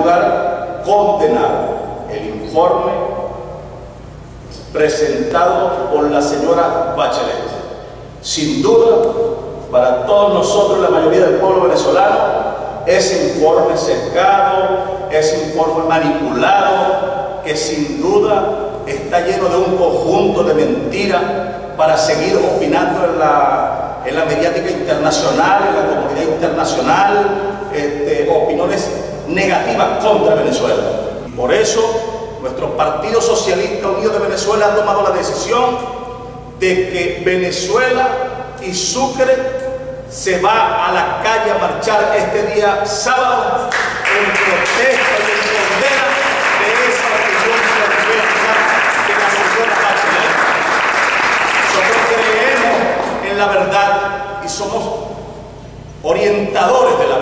lugar, condenar el informe presentado por la señora Bachelet. Sin duda, para todos nosotros, la mayoría del pueblo venezolano, ese informe sesgado, ese informe manipulado, que sin duda está lleno de un conjunto de mentiras para seguir opinando en la, en la mediática internacional, en la comunidad internacional, negativa contra Venezuela. Por eso, nuestro Partido Socialista Unido de Venezuela ha tomado la decisión de que Venezuela y Sucre se va a la calle a marchar este día sábado en protesta y en condena de esa opinión de la de la señora Bachelet. Nosotros creemos en la verdad y somos orientadores de la